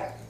Yep.